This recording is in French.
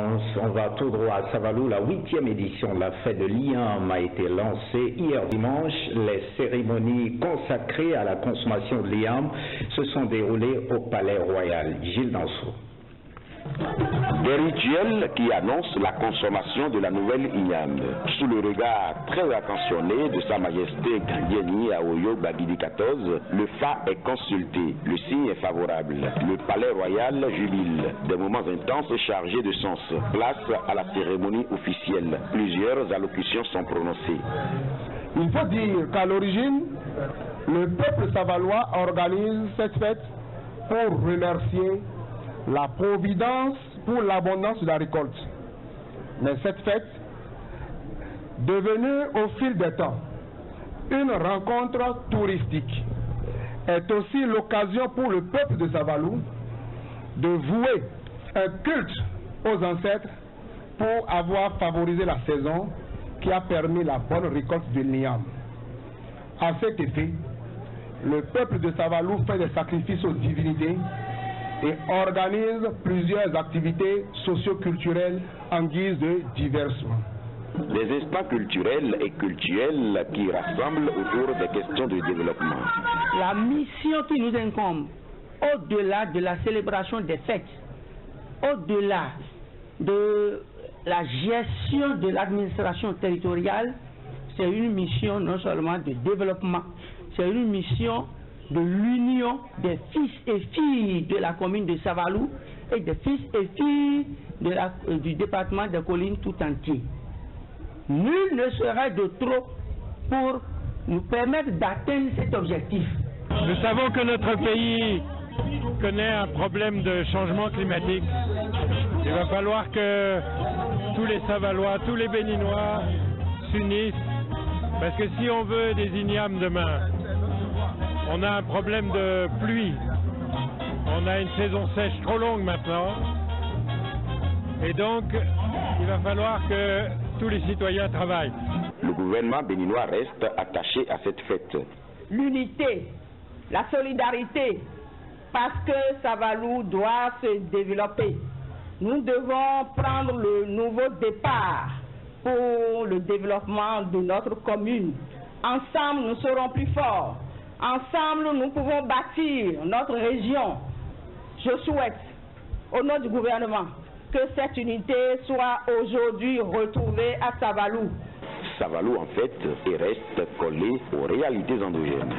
On va tout droit à Savalou. La huitième édition de la fête de l'IAM a été lancée hier dimanche. Les cérémonies consacrées à la consommation de l'IAM se sont déroulées au Palais Royal. Gilles. Des rituels qui annoncent la consommation de la nouvelle Inyam. Sous le regard très attentionné de Sa Majesté Gandieni Aoyo Bagidi XIV, le Fa est consulté. Le signe est favorable. Le palais royal jubile. Des moments intenses chargés de sens. Place à la cérémonie officielle. Plusieurs allocutions sont prononcées. Il faut dire qu'à l'origine, le peuple savalois organise cette fête pour remercier la providence pour l'abondance de la récolte. Mais cette fête, devenue au fil des temps une rencontre touristique, est aussi l'occasion pour le peuple de Savalou de vouer un culte aux ancêtres pour avoir favorisé la saison qui a permis la bonne récolte de Niam. À cet effet, le peuple de Savalou fait des sacrifices aux divinités et organise plusieurs activités socio-culturelles en guise de diversement. Des espaces culturels et culturels qui rassemblent autour des questions de développement. La mission qui nous incombe, au-delà de la célébration des fêtes, au-delà de la gestion de l'administration territoriale, c'est une mission non seulement de développement, c'est une mission de l'union des fils et filles de la commune de Savalou et des fils et filles euh, du département de collines tout entier. Nul ne serait de trop pour nous permettre d'atteindre cet objectif. Nous savons que notre pays connaît un problème de changement climatique. Il va falloir que tous les Savalois, tous les Béninois s'unissent, parce que si on veut des ignames demain, on a un problème de pluie. On a une saison sèche trop longue maintenant. Et donc, il va falloir que tous les citoyens travaillent. Le gouvernement béninois reste attaché à cette fête. L'unité, la solidarité, parce que Savalou doit se développer. Nous devons prendre le nouveau départ pour le développement de notre commune. Ensemble, nous serons plus forts. Ensemble, nous pouvons bâtir notre région. Je souhaite, au nom du gouvernement, que cette unité soit aujourd'hui retrouvée à Savalou. Savalou, en fait, reste collé aux réalités endogènes.